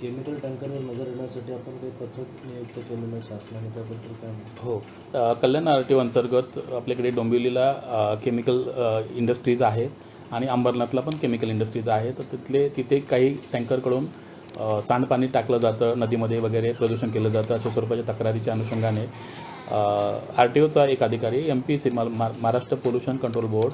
Chemical टँकरवर नजर येण्यासाठी आपण काही पथक नियुक्त केलेलं आहे शासनाने त्याबद्दल काय हो. कल्याण आर टी अंतर्गत आपल्याकडे डोंबिवलीला केमिकल इंडस्ट्रीज आहेत आणि अंबरनाथला पण केमिकल इंडस्ट्रीज आहे तर तिथले तिथे काही टँकरकडून सांडपाणी टाकलं जातं नदीमध्ये वगैरे प्रदूषण केलं जातं. अशा स्वरूपाच्या तक्रारीच्या अनुषंगाने आर टी ओचा एक अधिकारी M P C Maharashtra pollution control board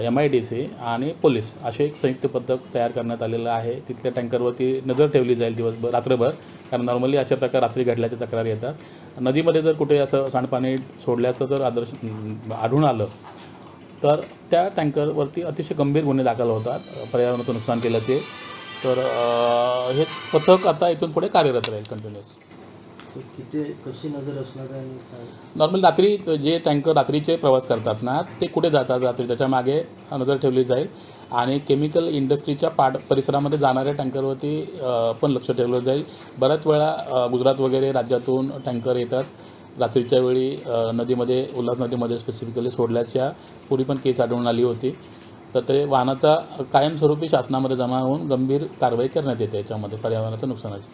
M I D C आणि पोलीस असे एक संयुक्त पथक तयार करण्यात आलेलं आहे. तिथल्या टँकरवरती नजर ठेवली जाईल दिवसभर रात्रभर कारण नॉर्मली अशा प्रकार रात्री घडल्याच्या तक्रारी येतात. नदीमध्ये जर कुठे असं सांडपाणी सोडल्याचं जर आदर्श आढळून आलं तर त्या टँकरवरती अतिशय गंभीर गुन्हे दाखल होतात. पर्यावरणाचं नुकसान केल्याचे. तर हे पथक आता इथून पुढे कार्यरत राहील कंटिन्युअस किती कशी नजर असणार आणि काय? नॉर्मल रात्री जे टँकर रात्रीचे प्रवास करतात ना ते कुठे जातात रात्री? त्याच्यामागे नजर ठेवली जाईल. आणि केमिकल इंडस्ट्रीच्या पाड परिसरामध्ये जाणाऱ्या टँकरवरती पण लक्ष ठेवलं जाईल. बऱ्याच वेळा गुजरात वगैरे राज्यातून टँकर येतात. रात्रीच्या वेळी नदीमध्ये उल्हास नदीमध्ये स्पेसिफिकली सोडल्याच्या पूर्वी पण केस आढळून आली होती. तर ते वाहनाचा कायमस्वरूपी शासनामध्ये जमा होऊन गंभीर कारवाई करण्यात येते याच्यामध्ये पर्यावरणाचं नुकसानाची.